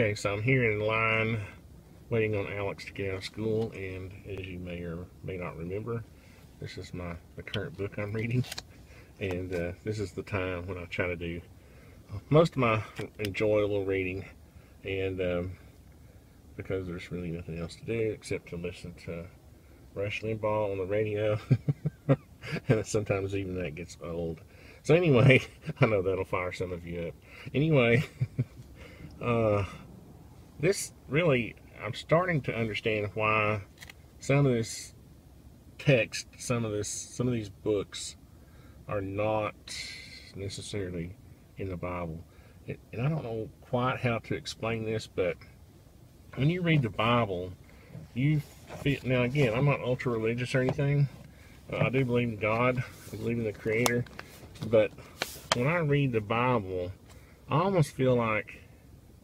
Okay, so I'm here in line waiting on Alex to get out of school, and as you may or may not remember, this is my the current book I'm reading, and uh, this is the time when I try to do most of my enjoyable reading, and um, because there's really nothing else to do except to listen to Rush Limbaugh on the radio, and sometimes even that gets old. So anyway, I know that'll fire some of you up. Anyway, uh, this really, I'm starting to understand why some of this text, some of this, some of these books are not necessarily in the Bible. And I don't know quite how to explain this, but when you read the Bible, you feel, now again, I'm not ultra religious or anything. I do believe in God, I believe in the Creator, but when I read the Bible, I almost feel like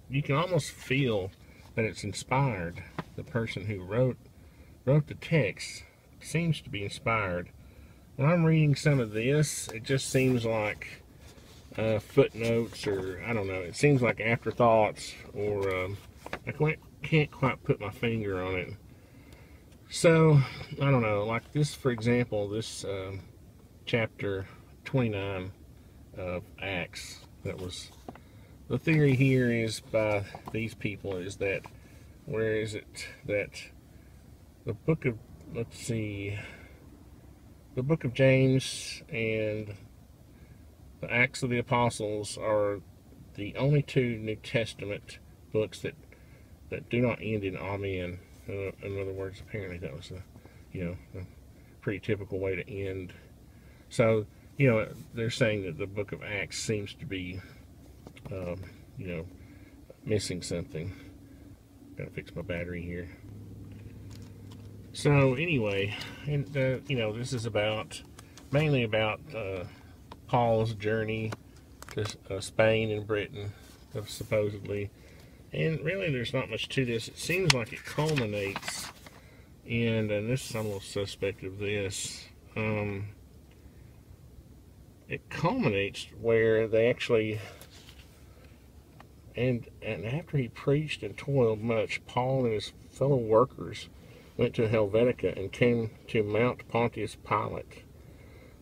you can almost feel that it's inspired. The person who wrote wrote the text seems to be inspired. When I'm reading some of this, it just seems like uh, footnotes or I don't know. It seems like afterthoughts or um, I can't, can't quite put my finger on it. So I don't know. Like this, for example, this um, chapter 29 of Acts that was the theory here is by these people is that where is it that the book of let's see the book of James and the Acts of the Apostles are the only two New Testament books that that do not end in Amen. In other words, apparently that was a you know a pretty typical way to end. So you know they're saying that the book of Acts seems to be um, you know missing something. Gotta fix my battery here. So anyway, and uh, you know this is about mainly about. Uh, Paul's journey to uh, Spain and Britain, uh, supposedly. And really, there's not much to this. It seems like it culminates in, and this I'm a little suspect of this, um, it culminates where they actually, and, and after he preached and toiled much, Paul and his fellow workers went to Helvetica and came to Mount Pontius Pilate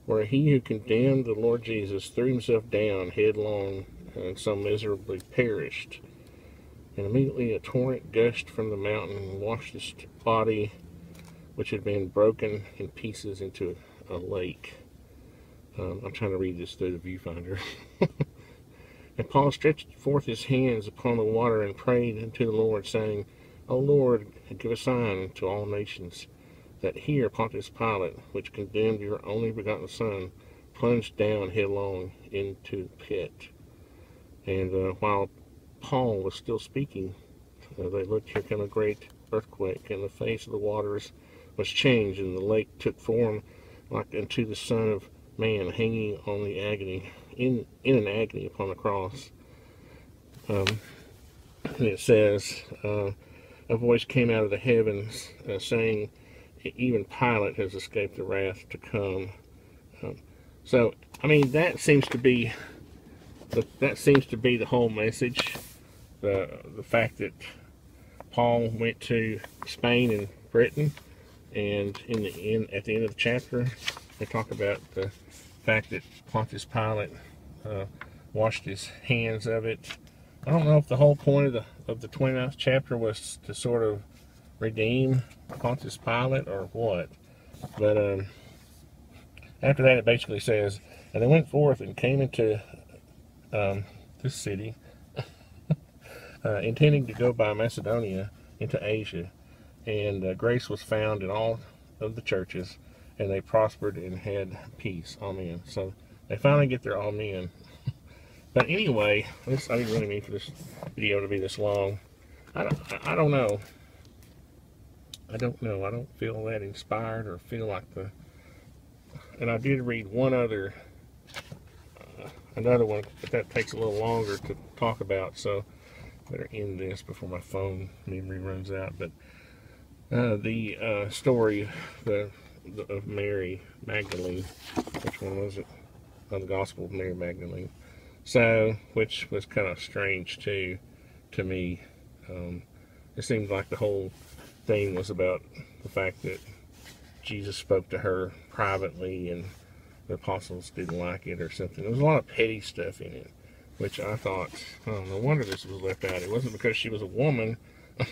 where he who condemned the Lord Jesus threw himself down headlong and so miserably perished. And immediately a torrent gushed from the mountain and washed his body, which had been broken in pieces, into a lake. Um, I'm trying to read this through the viewfinder. and Paul stretched forth his hands upon the water and prayed unto the Lord, saying, O Lord, give a sign to all nations that here Pontius Pilate, which condemned your only begotten Son, plunged down headlong into the pit. And uh, while Paul was still speaking, uh, they looked, here came a great earthquake, and the face of the waters was changed, and the lake took form like unto the Son of Man hanging on the agony, in, in an agony upon the cross. Um, and it says, uh, a voice came out of the heavens uh, saying, even Pilate has escaped the wrath to come. Um, so, I mean, that seems to be the, that seems to be the whole message. The the fact that Paul went to Spain and Britain, and in the end, at the end of the chapter, they talk about the fact that Pontius Pilate uh, washed his hands of it. I don't know if the whole point of the of the 29th chapter was to sort of redeem Pontius Pilate or what. But um, after that, it basically says, And they went forth and came into um, this city, uh, intending to go by Macedonia into Asia. And uh, grace was found in all of the churches, and they prospered and had peace. Amen. So they finally get their amen. but anyway, this I didn't really mean for this video to be this long. I don't, I don't know. I don't know. I don't feel that inspired or feel like the. And I did read one other, uh, another one, but that takes a little longer to talk about. So better end this before my phone memory runs out. But uh, the uh, story the, the, of Mary Magdalene, which one was it? On the Gospel of Mary Magdalene. So, which was kind of strange too, to me. Um, it seemed like the whole thing was about the fact that Jesus spoke to her privately and the apostles didn't like it or something. There was a lot of petty stuff in it, which I thought, oh, no wonder this was left out. It wasn't because she was a woman.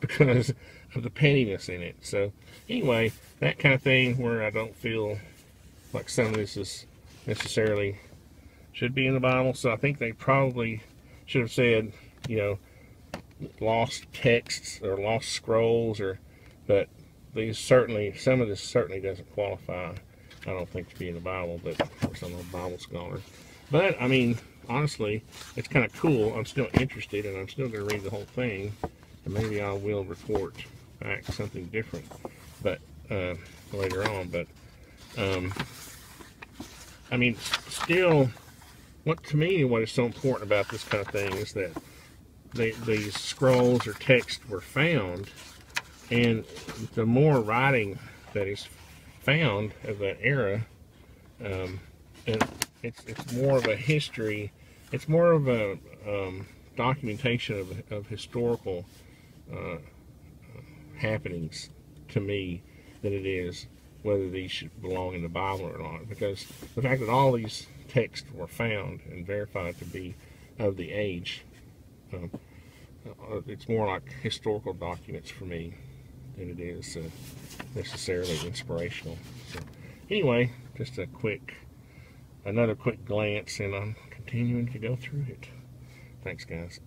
because of the pettiness in it. So anyway, that kind of thing where I don't feel like some of this is necessarily should be in the Bible. So I think they probably should have said, you know, lost texts or lost scrolls or but these certainly some of this certainly doesn't qualify I don't think to be in the Bible but of course I'm a Bible scholar but I mean honestly it's kind of cool I'm still interested and I'm still going to read the whole thing and maybe I will report back something different but uh, later on but um, I mean still what to me what is so important about this kind of thing is that the, these scrolls or texts were found, and the more writing that is found of that era, um, and it's it's more of a history. It's more of a um, documentation of, of historical uh, happenings to me than it is whether these should belong in the Bible or not. Because the fact that all these texts were found and verified to be of the age uh, it's more like historical documents for me than it is uh, necessarily inspirational. So anyway, just a quick, another quick glance, and I'm continuing to go through it. Thanks, guys.